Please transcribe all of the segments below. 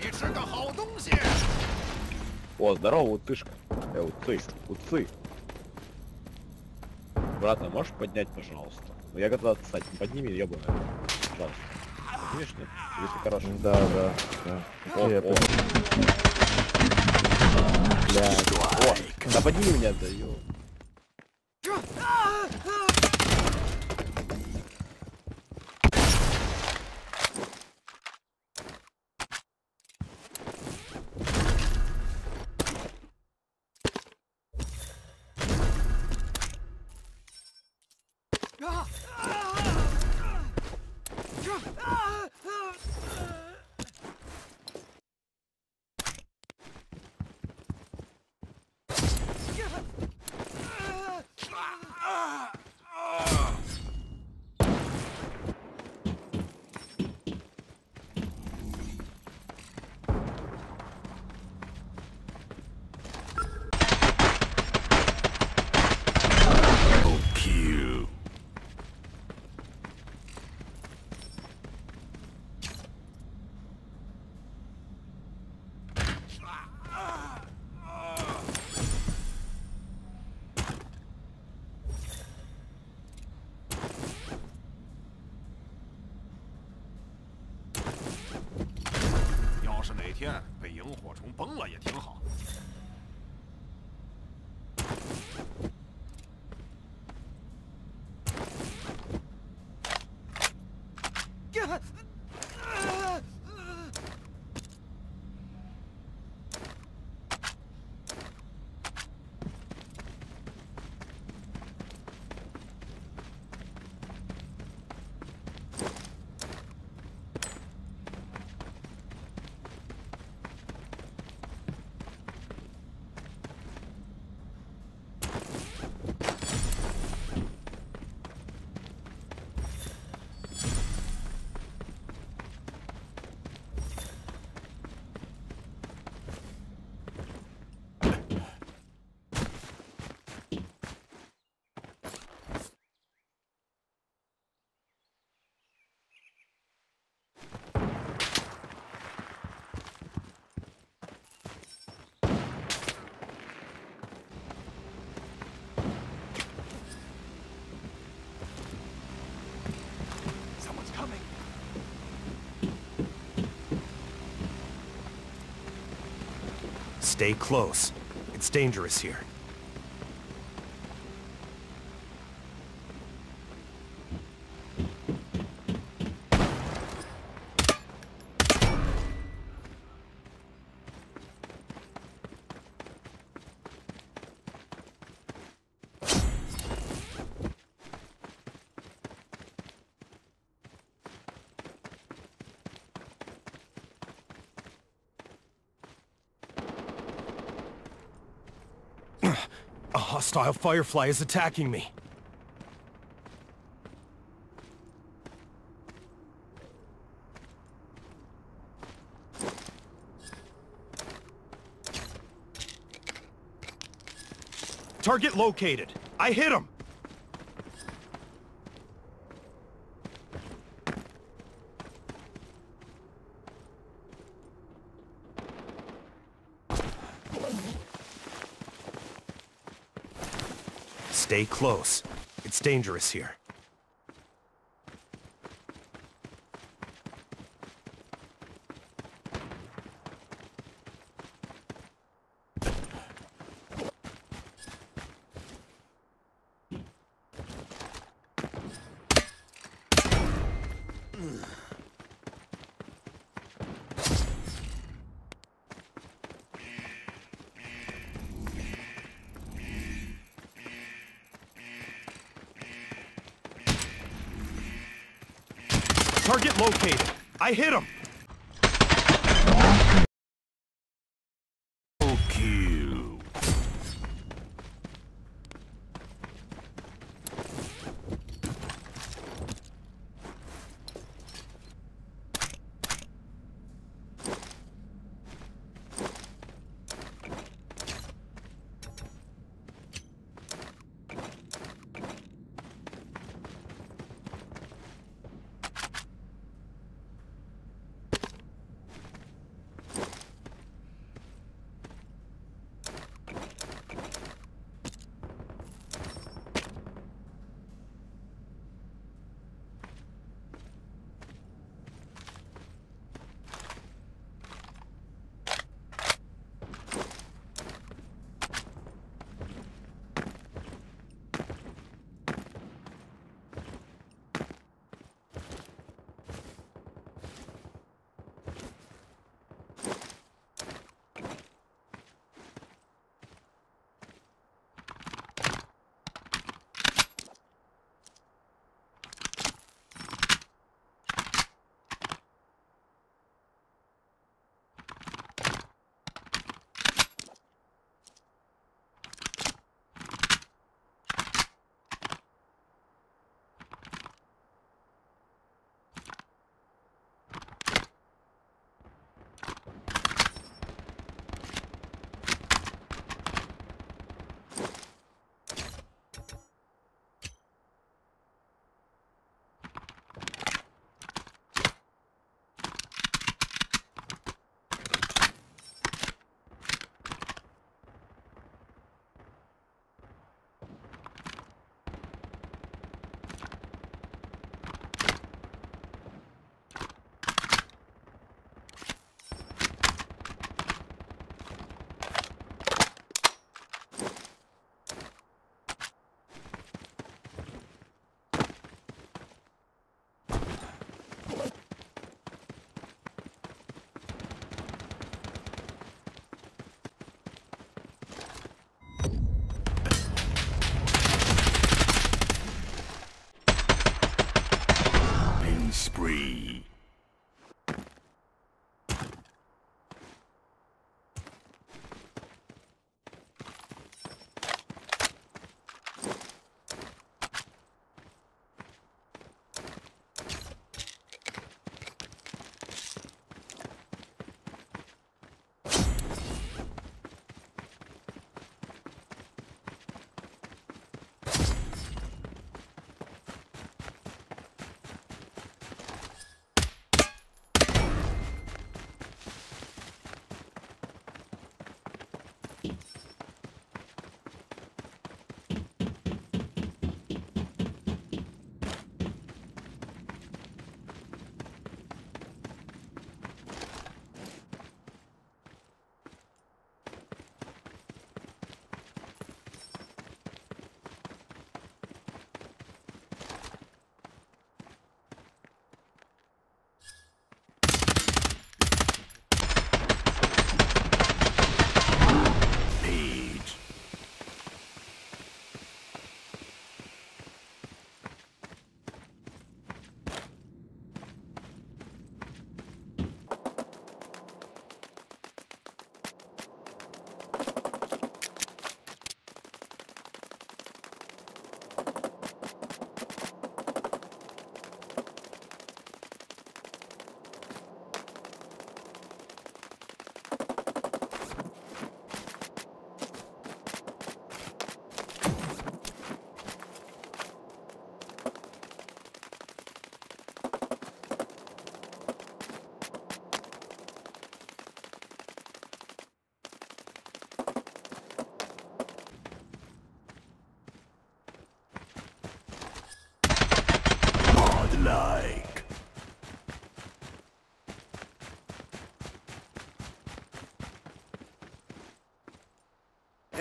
好东西！ О, здорово, утышка. Э, уцы, уцы. Обратно можешь поднять, пожалуйста? Ну я готов отстать. Ну, подними, ебаная. Пожалуйста. Поднимешь, нет? Или ты хороший? Да, да, да. О, Я о. понял. Блядь. О, да подними меня, да, ё. Stay close. It's dangerous here. Hostile firefly is attacking me. Target located. I hit him. Stay close. It's dangerous here. Target located. I hit him.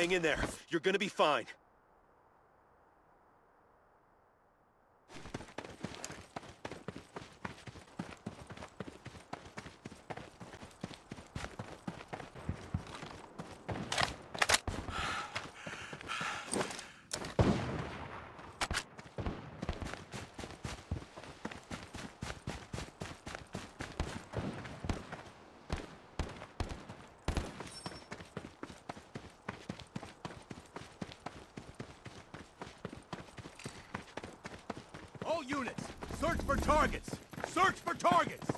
Hang in there. You're gonna be fine. All units, search for targets. Search for targets.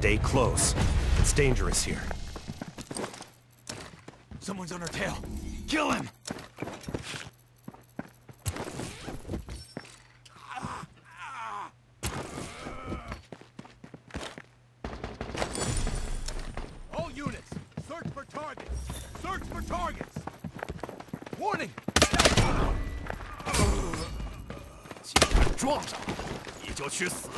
Stay close. It's dangerous here. Someone's on our tail. Kill him. All units, search for targets. Search for targets. Warning. 既然撞上，你就去死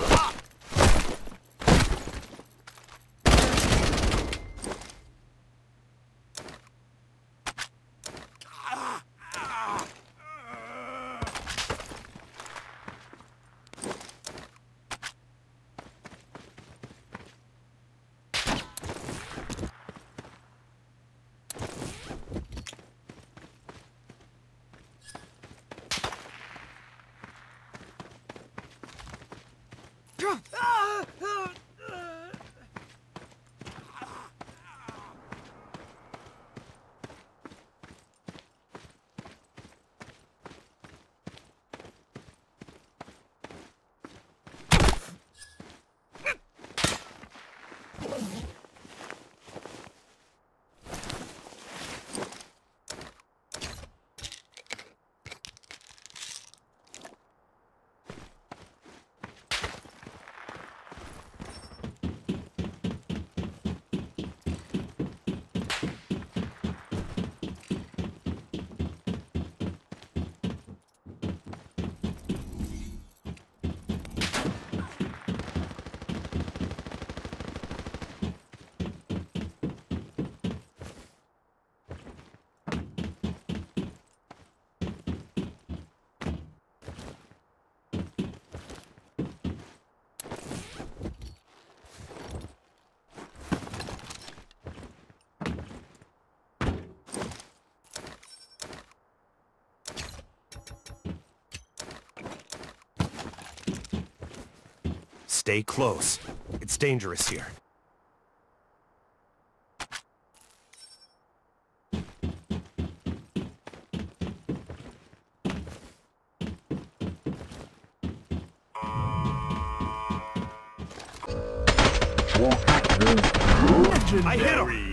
Stay close. It's dangerous here. I hit him!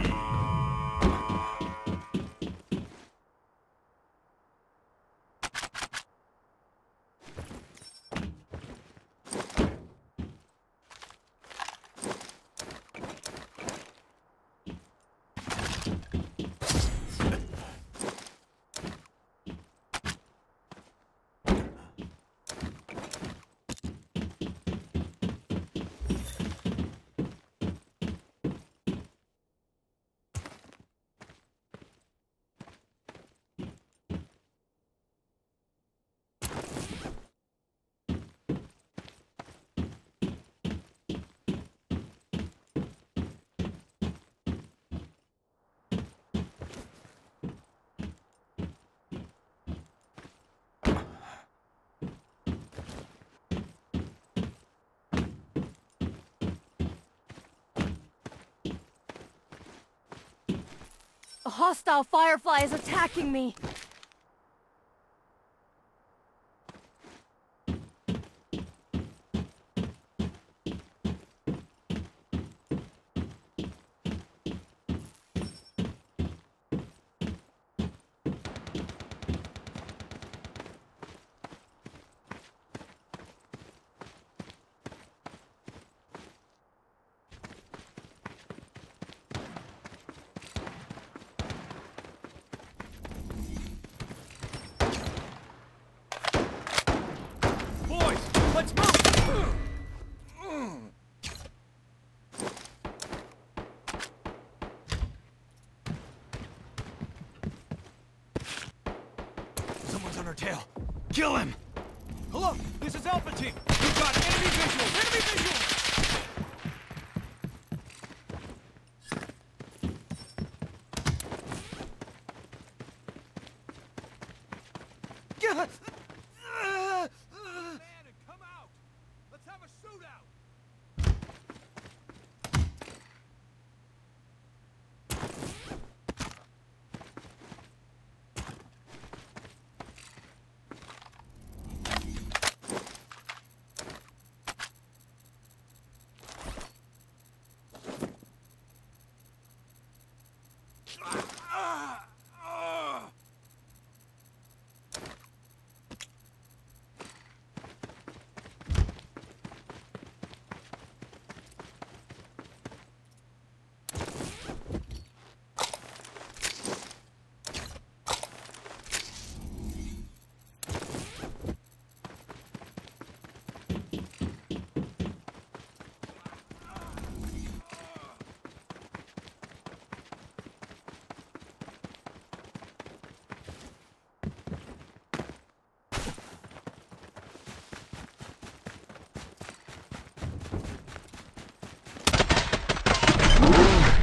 hostile Firefly is attacking me!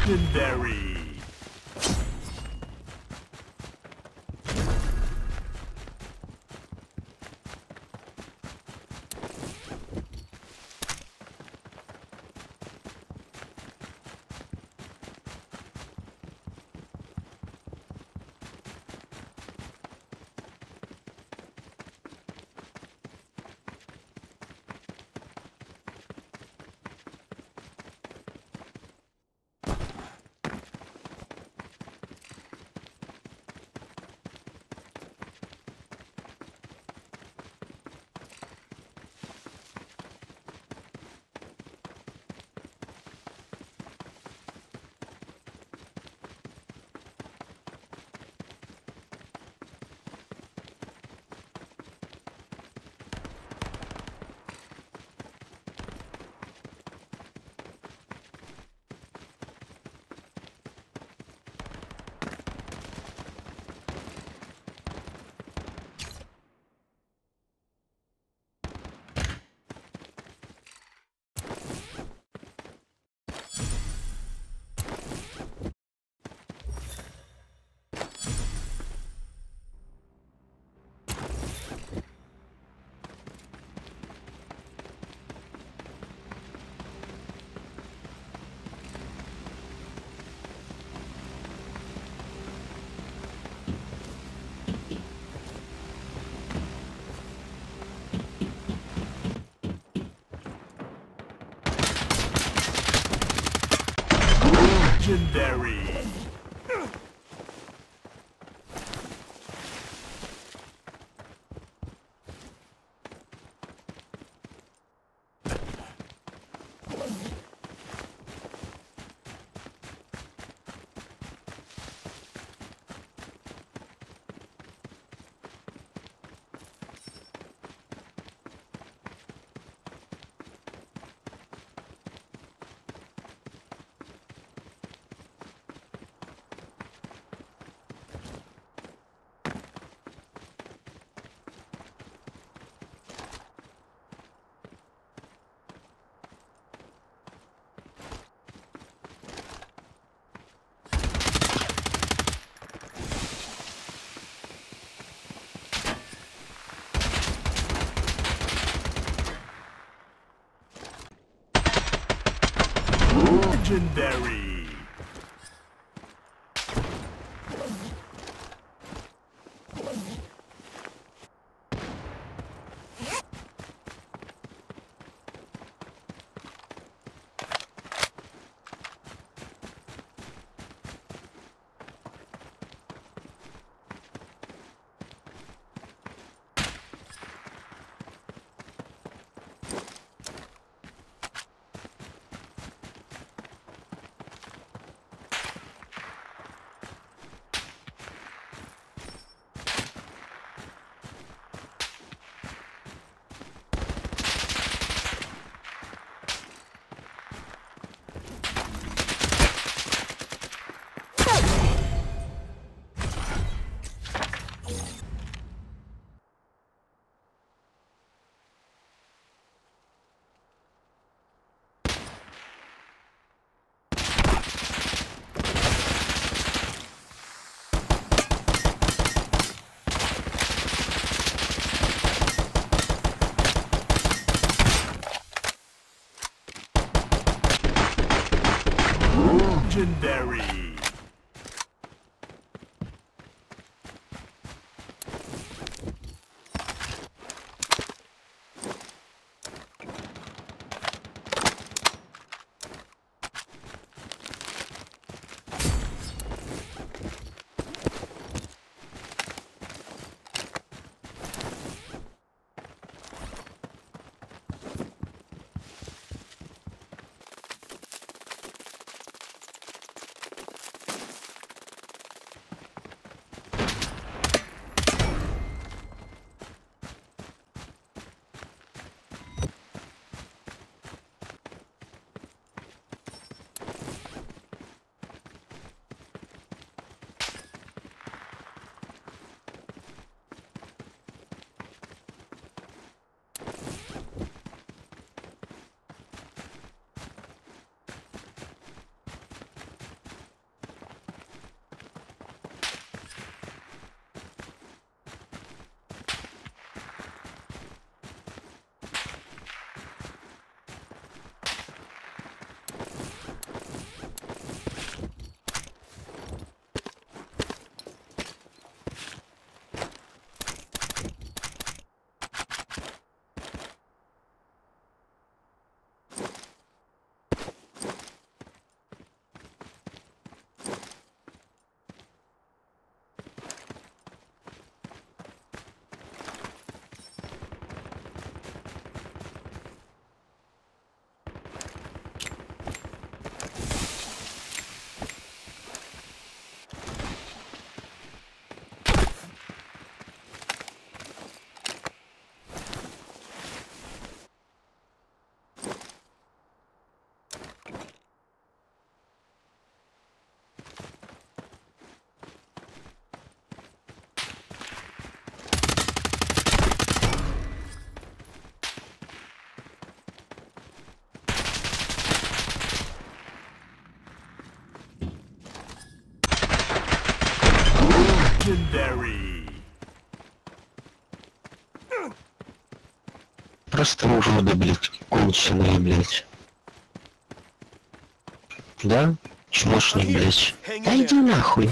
Legendary. Three. Legendary. Просто уроды, блядь, конченые, блядь. Да? Чмошник, блядь. Да иди нахуй.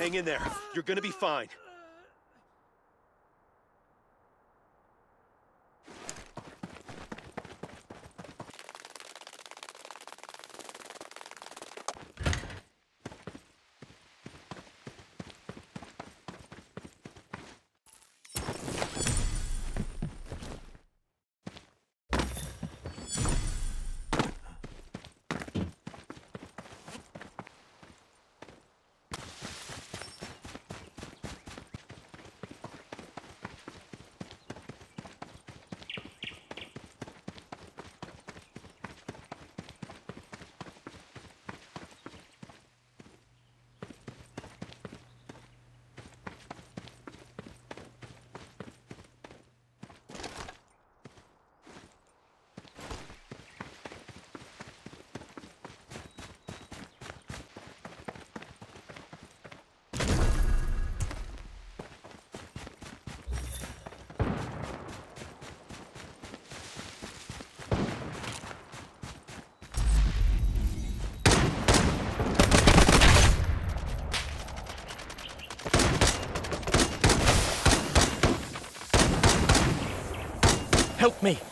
Hang in there. You're gonna be fine. Help me!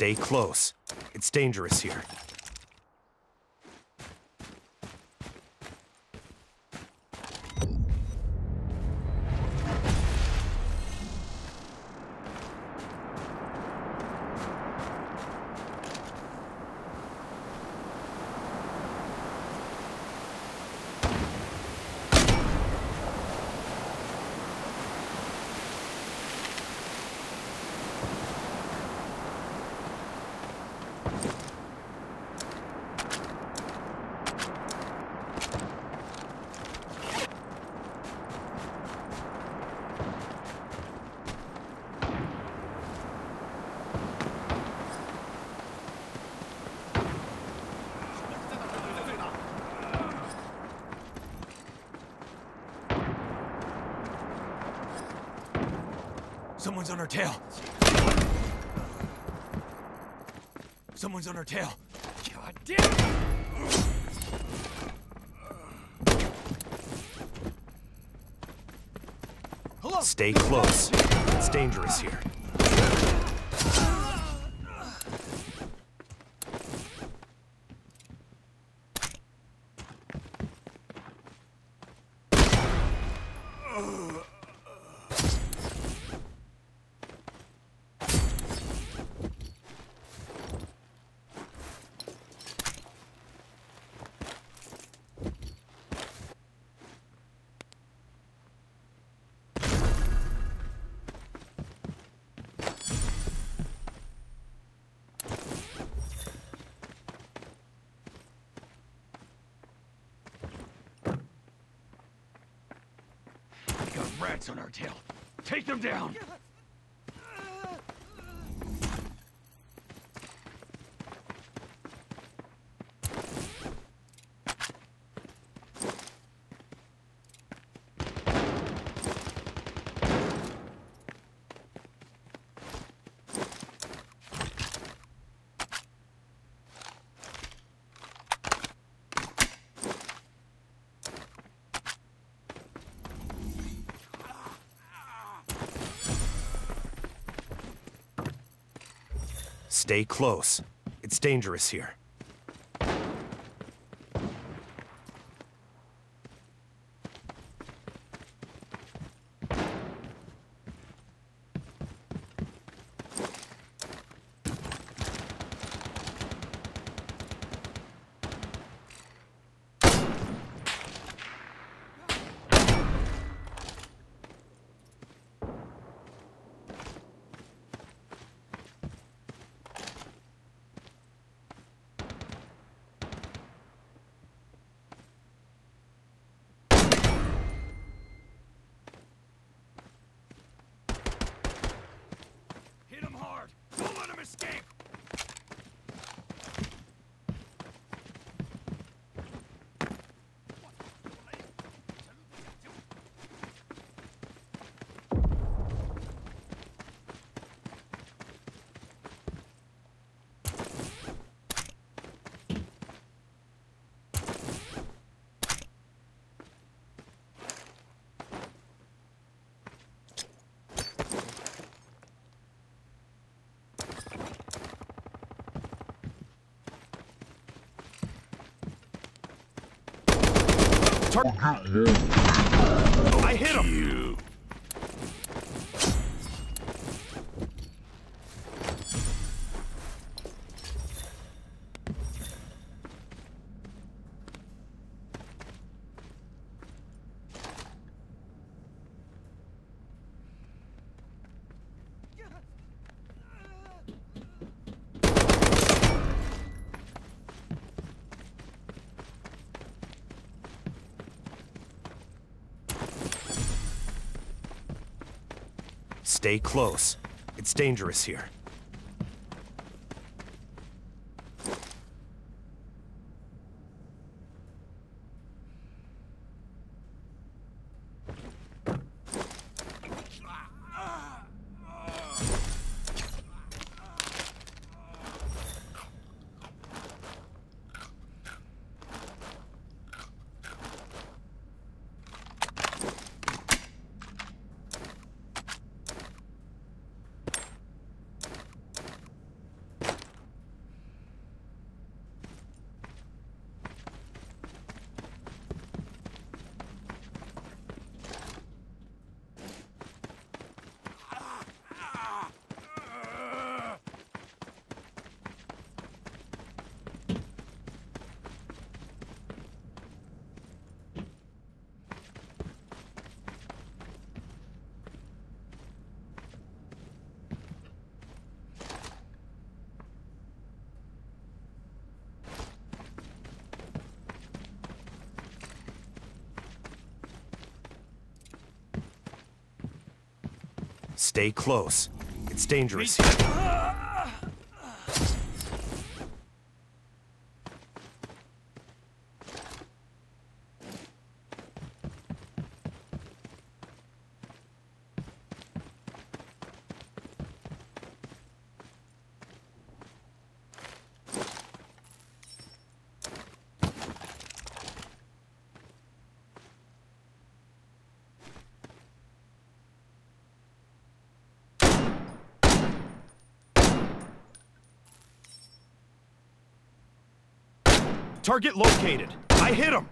Stay close. It's dangerous here. Someone's our tail. Someone's on our tail. God damn it! Hello? Stay close. It's dangerous here. On our tail. Take them down! Stay close. It's dangerous here. Hit him hard! Don't let him escape! I hit him! You. Stay close. It's dangerous here. Stay close. It's dangerous here. Target located. I hit him.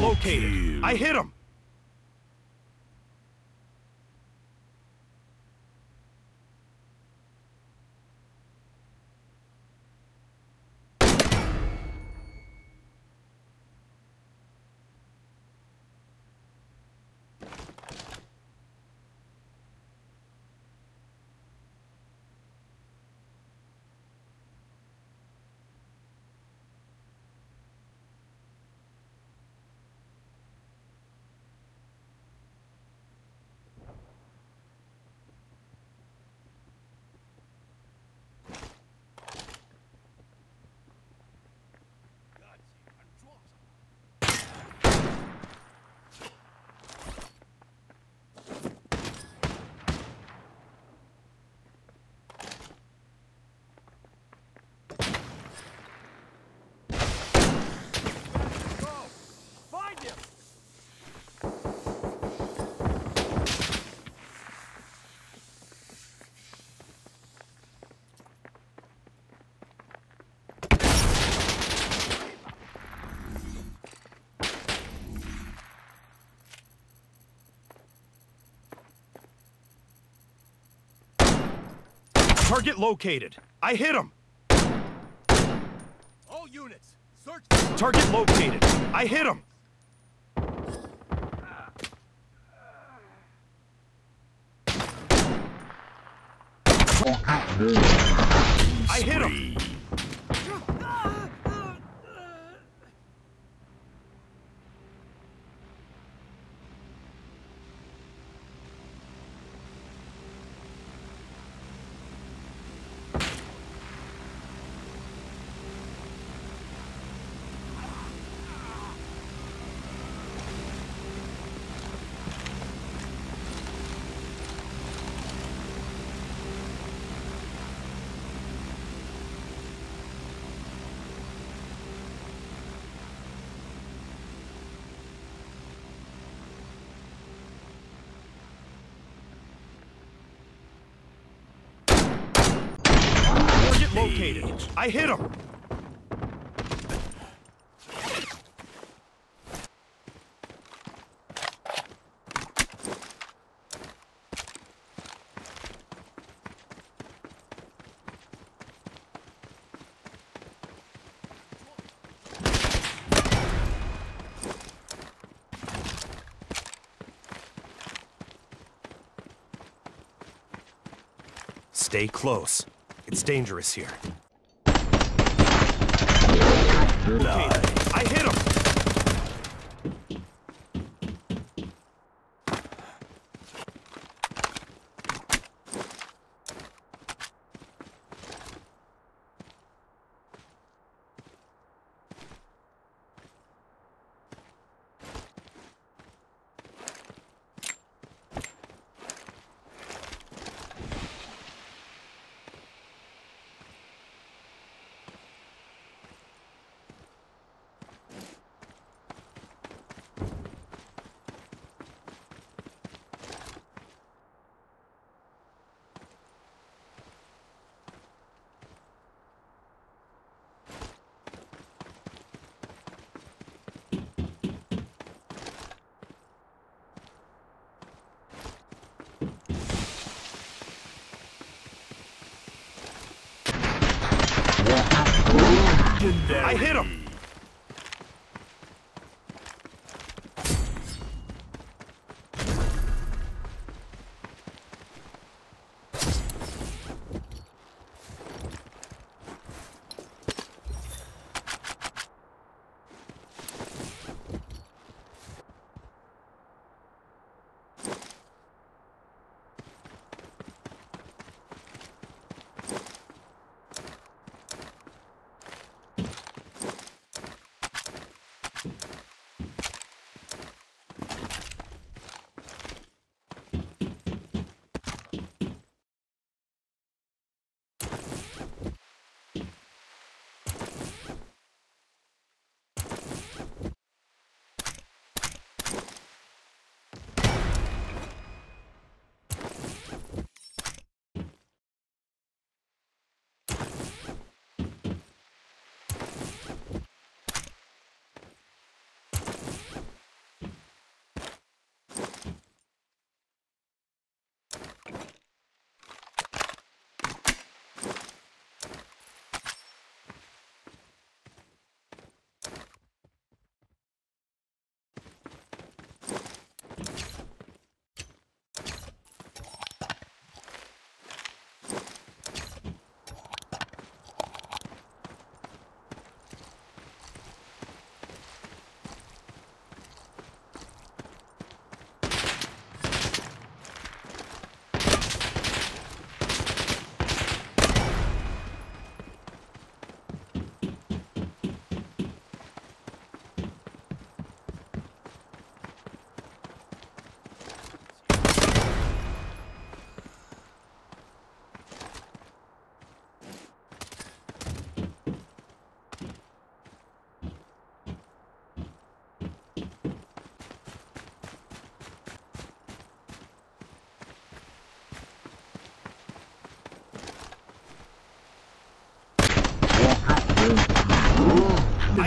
Located. I hit him. Target located. I hit him. All units, search. Target located. I hit him. Located. I hit him. Stay close. It's dangerous here.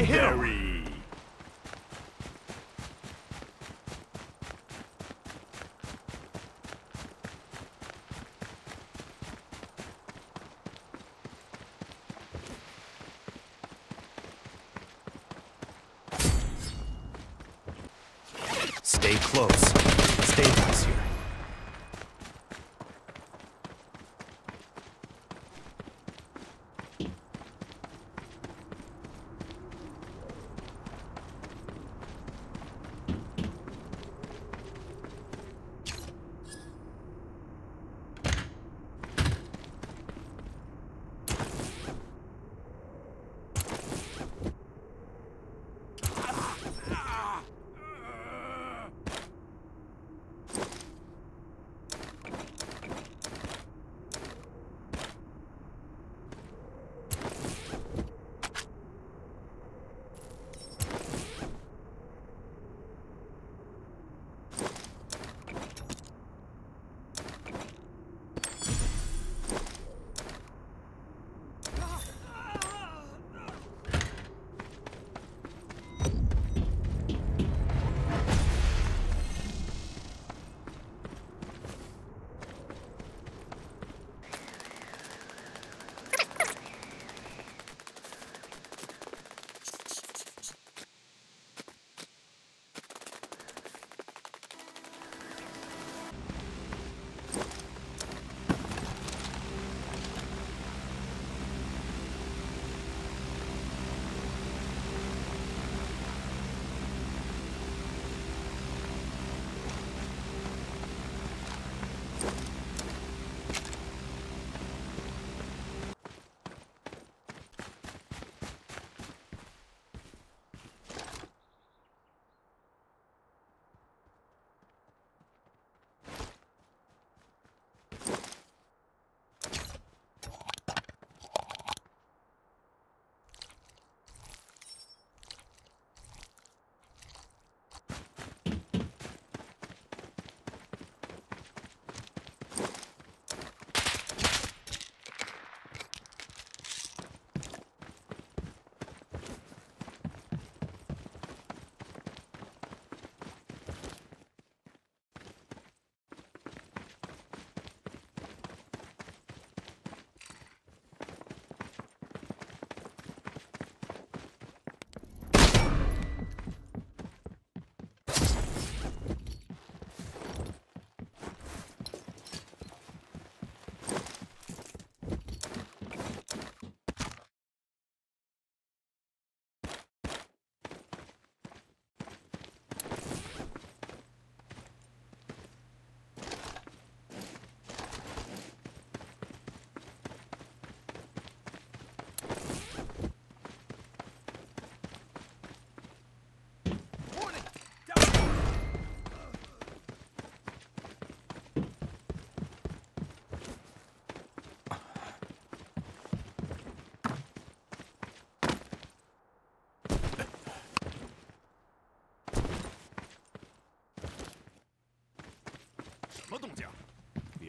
I hit him. Stay close. Stay close here.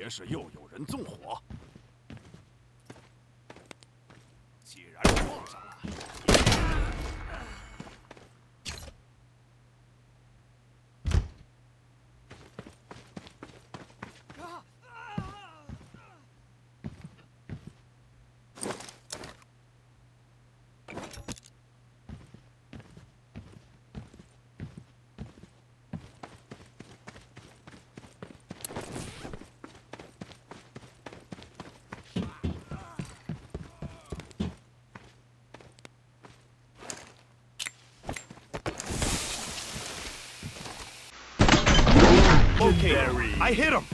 也是又有人纵火？I hit him.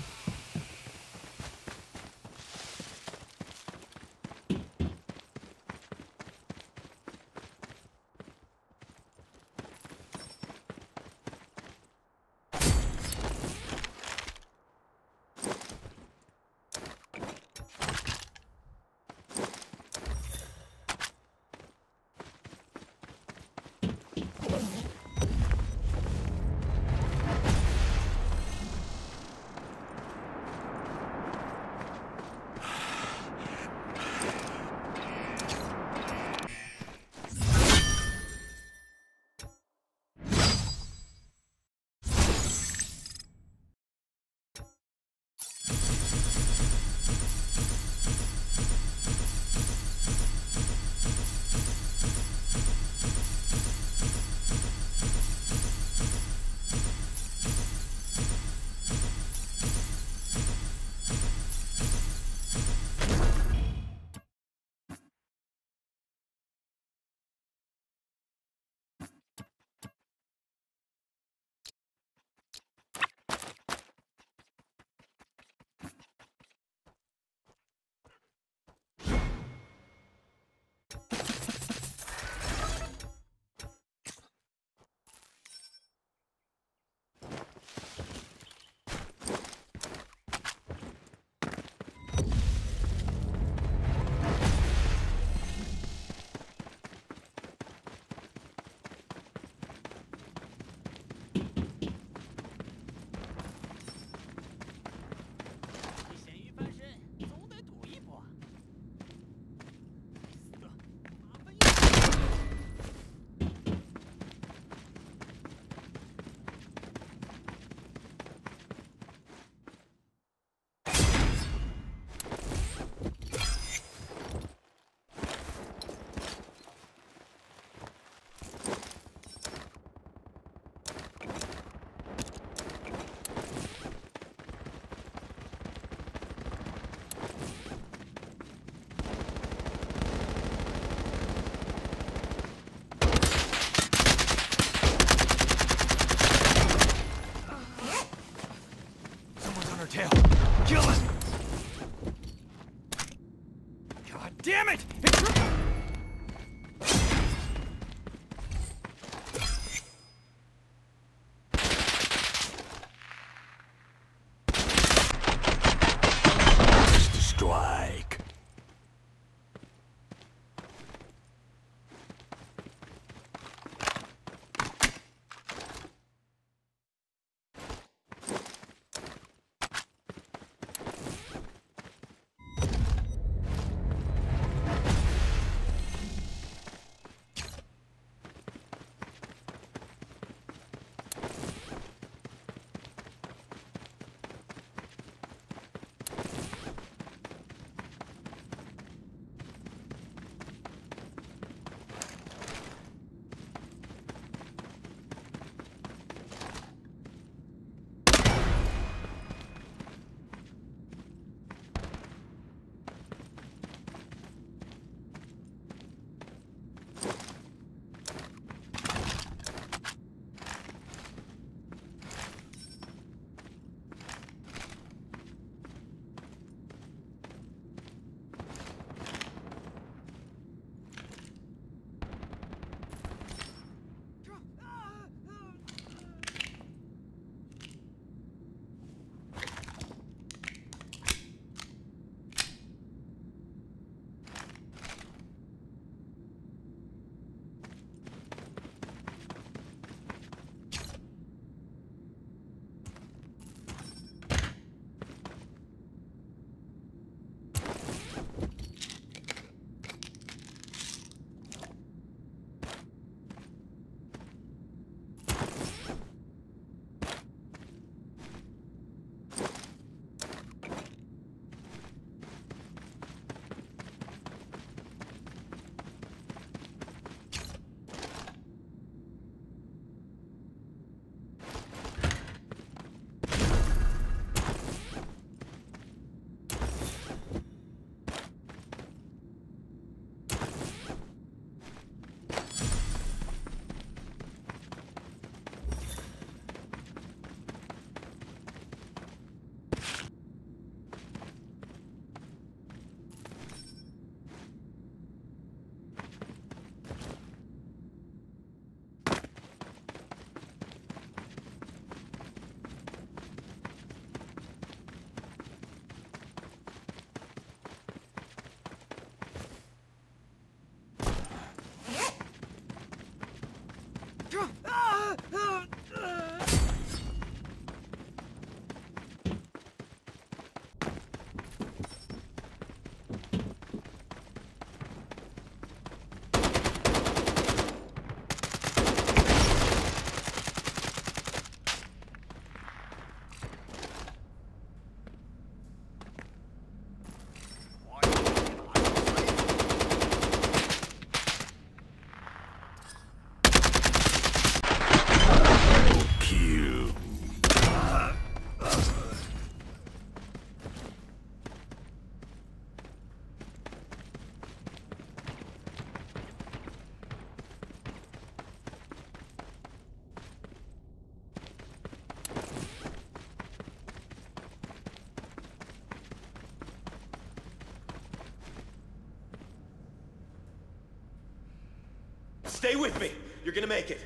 Stay with me. You're gonna make it.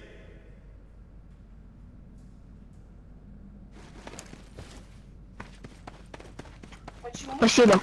Спасибо.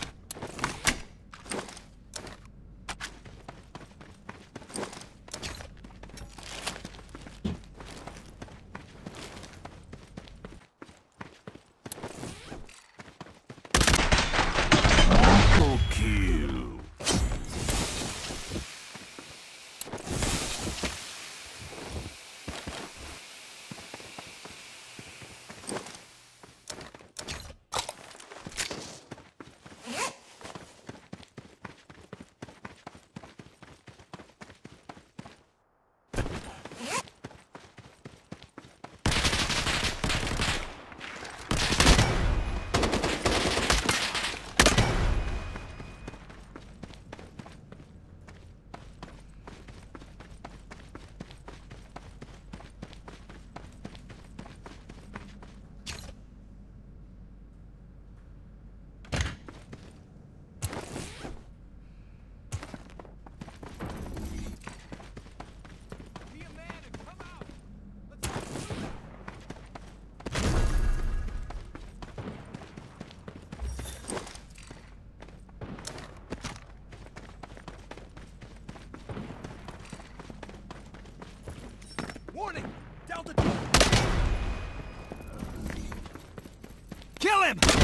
Him!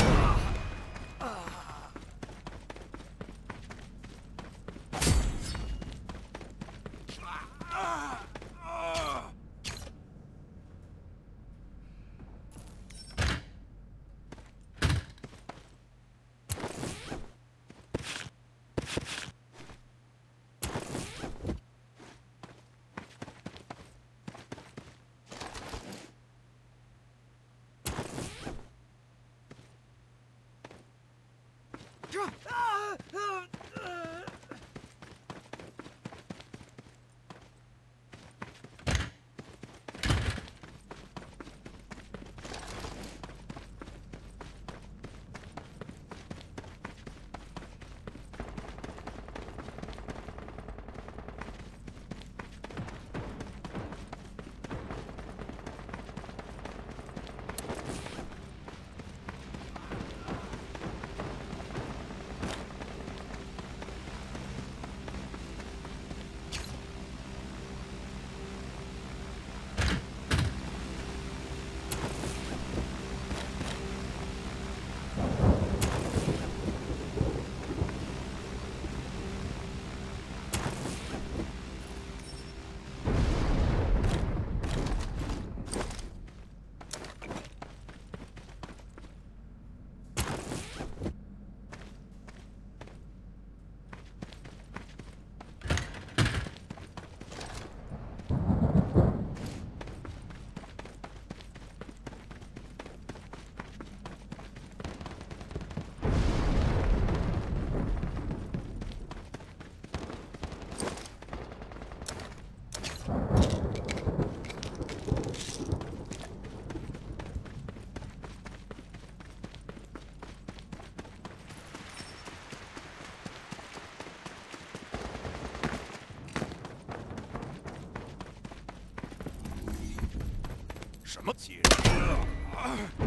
什么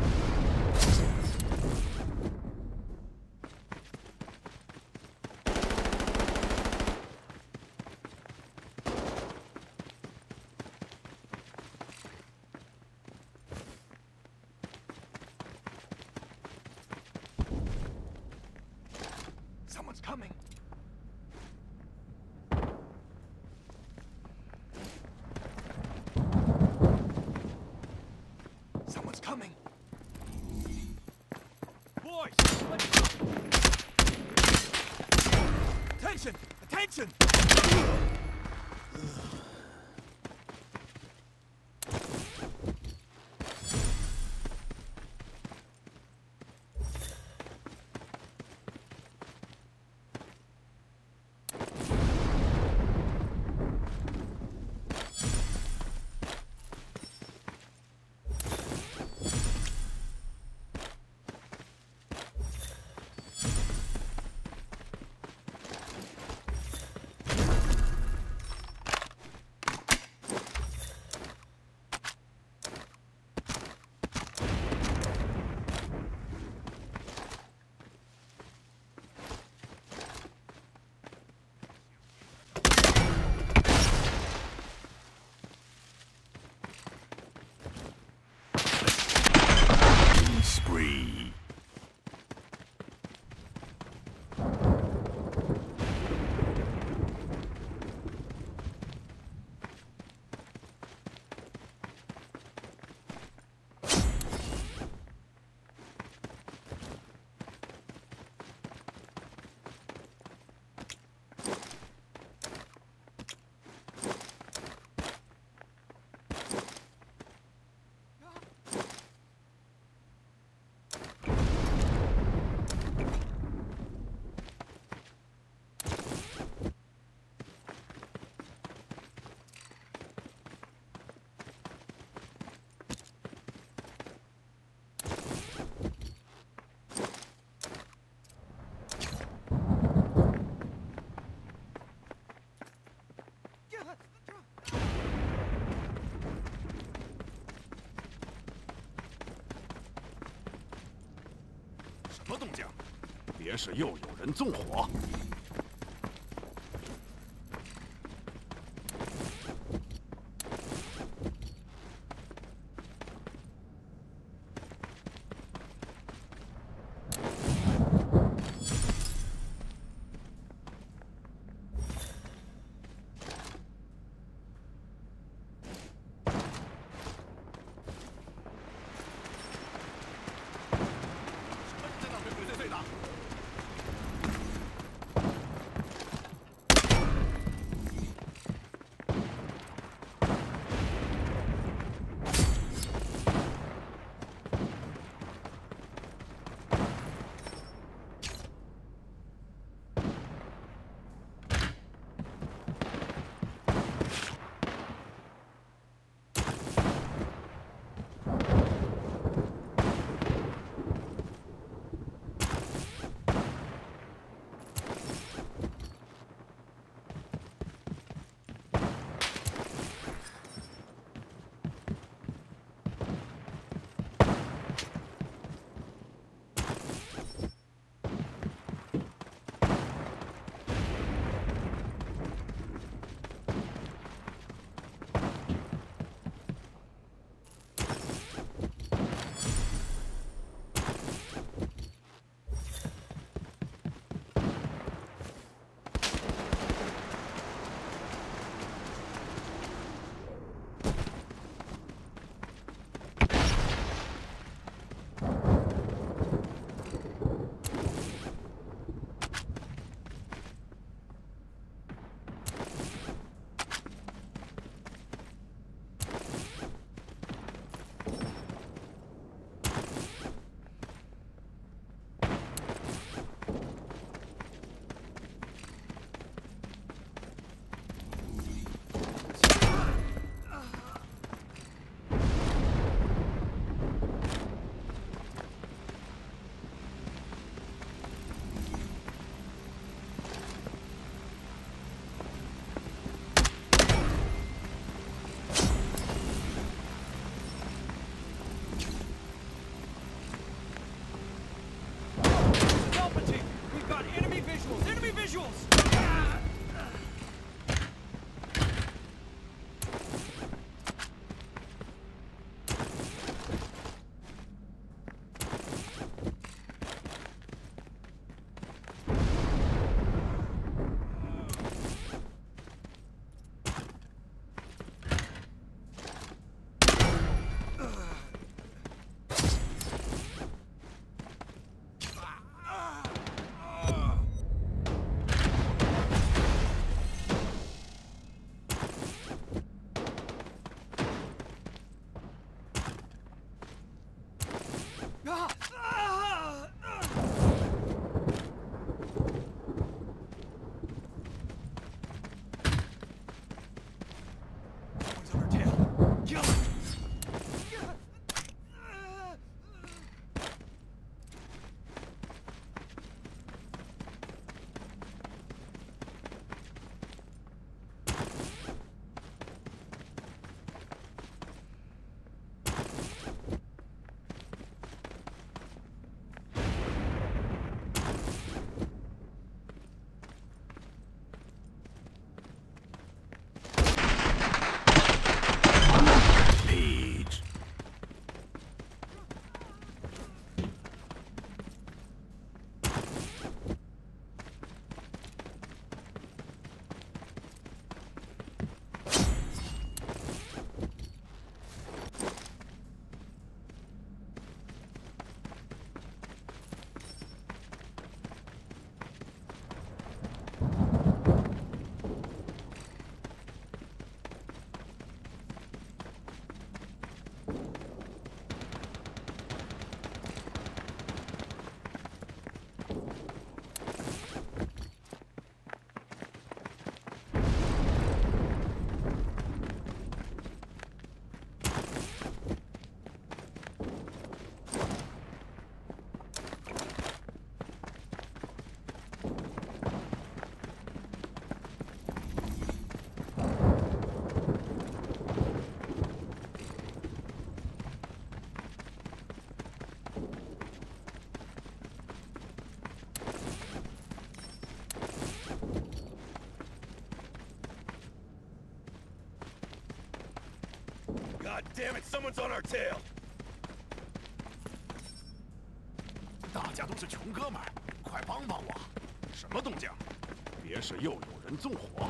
Attention! 动静？别是又有人纵火？God damn it, someone's on our tail. 大家都是穷哥们，快帮帮我！什么动静？别是又有人纵火？